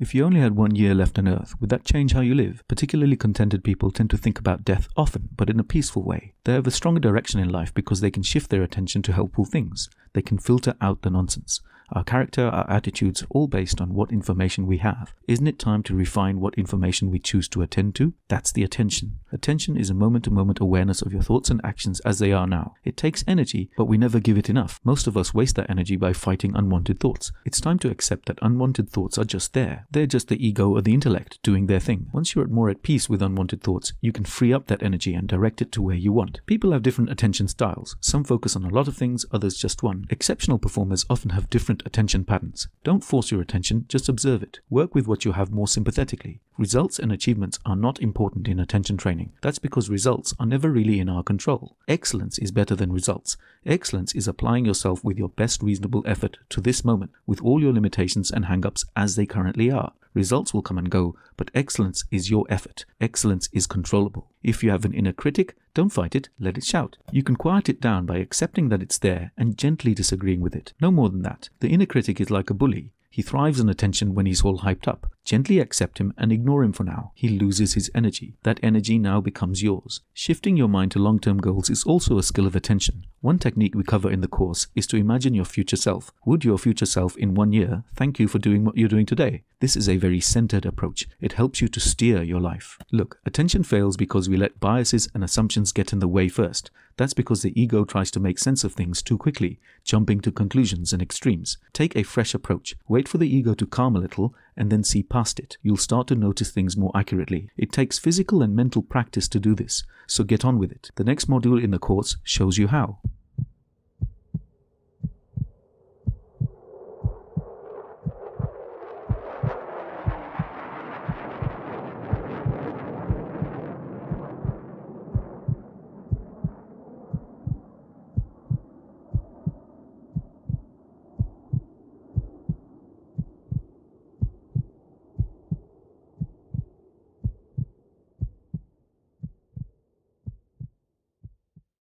If you only had one year left on Earth, would that change how you live? Particularly contented people tend to think about death often, but in a peaceful way. They have a stronger direction in life because they can shift their attention to helpful things. They can filter out the nonsense. Our character, our attitudes, all based on what information we have. Isn't it time to refine what information we choose to attend to? That's the attention. Attention is a moment to moment awareness of your thoughts and actions as they are now. It takes energy, but we never give it enough. Most of us waste that energy by fighting unwanted thoughts. It's time to accept that unwanted thoughts are just there. They're just the ego or the intellect doing their thing. Once you're more at peace with unwanted thoughts, you can free up that energy and direct it to where you want. People have different attention styles. Some focus on a lot of things, others just one. Exceptional performers often have different attention patterns. Don't force your attention, just observe it. Work with what you have more sympathetically. Results and achievements are not important in attention training. That's because results are never really in our control. Excellence is better than results. Excellence is applying yourself with your best reasonable effort to this moment, with all your limitations and hang-ups as they currently are. Results will come and go, but excellence is your effort. Excellence is controllable. If you have an inner critic, don't fight it, let it shout. You can quiet it down by accepting that it's there and gently disagreeing with it. No more than that. The inner critic is like a bully. He thrives on attention when he's all hyped up. Gently accept him and ignore him for now. He loses his energy. That energy now becomes yours. Shifting your mind to long-term goals is also a skill of attention. One technique we cover in the course is to imagine your future self. Would your future self in one year thank you for doing what you're doing today? This is a very centered approach. It helps you to steer your life. Look, attention fails because we let biases and assumptions get in the way first. That's because the ego tries to make sense of things too quickly, jumping to conclusions and extremes. Take a fresh approach. Wait for the ego to calm a little and then see past it. You'll start to notice things more accurately. It takes physical and mental practice to do this, so get on with it. The next module in the course shows you how.